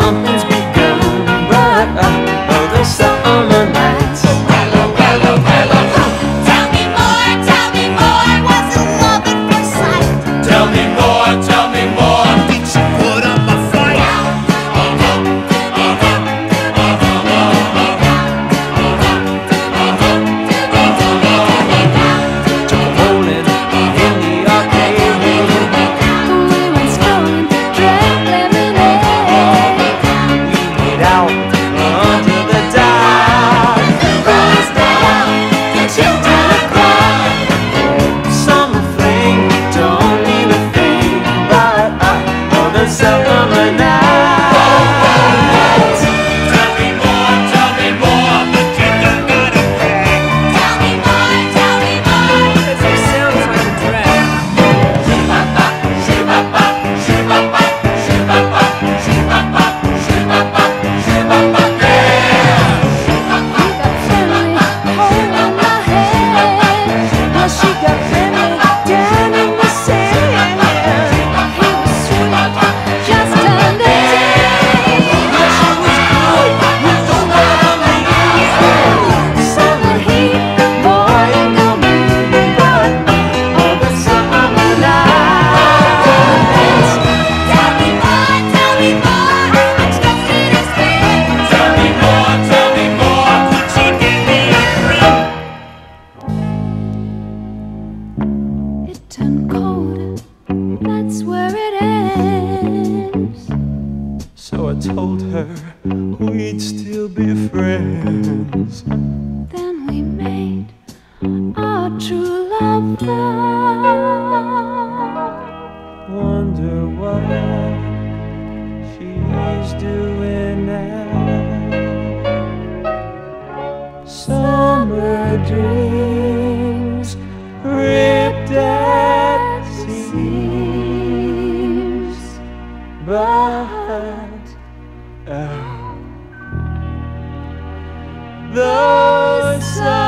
something myself and cold. That's where it ends. So I told her we'd still be friends. Then we made our true love. vow. Wonder what she's doing now. Summer dreams. but oh, the sun.